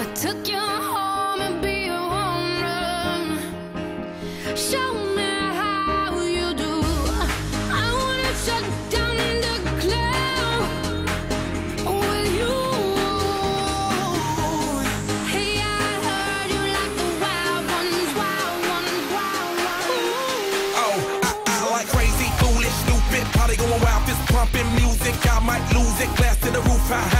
I took you home and be a home. Show me how you do. I wanna shut down in the cloud with you. Hey, I heard you like the wild ones, wild ones, wild ones. Oh, I, I like crazy, foolish, stupid. Party going wild, fist pumping music. I might lose it. Glass to the roof, high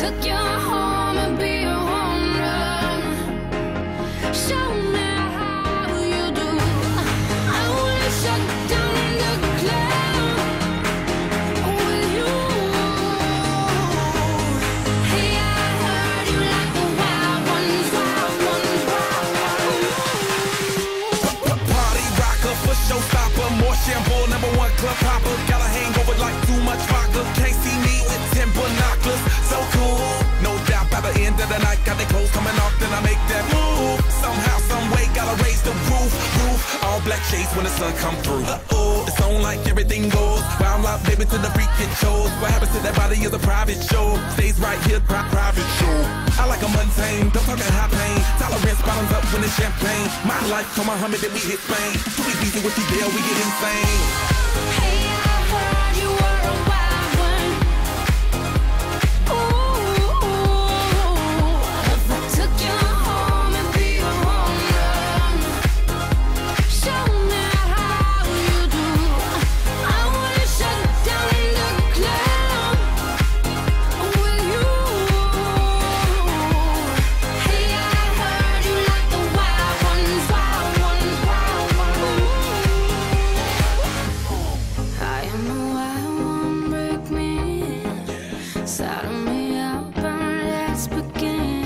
took you Black when the sun come through. Uh-oh, it's on like everything goes. Wild out, baby, to the freak it shows. What happens to that body is a private show. Stays right here, pri- private show. I like a mundane, don't talk that high pain. Tolerance bottoms up when it's champagne. My life, come on, Muhammad, then we hit Spain. Too easy with the deal, we get insane. And let's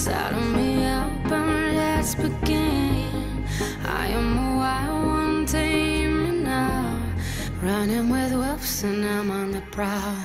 saddle me up and let's begin. I am the wild one, tame me now, running with wolves and I'm on the prowl.